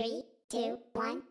Three, two, one,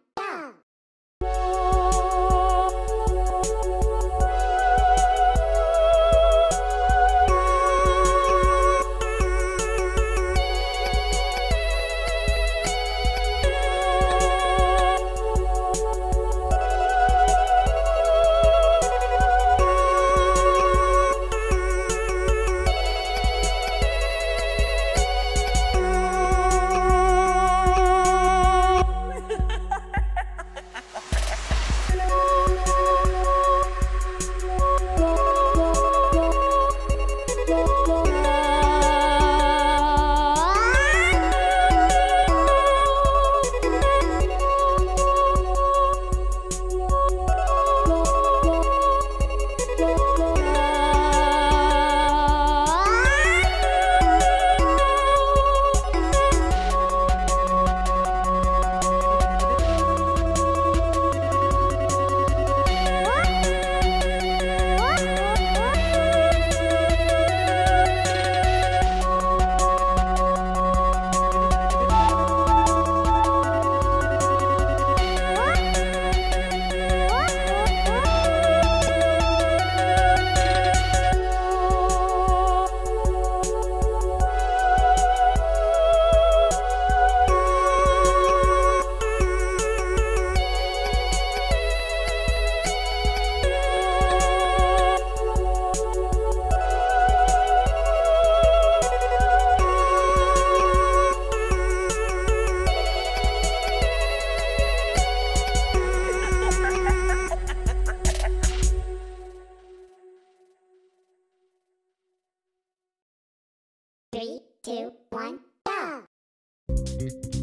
one, go!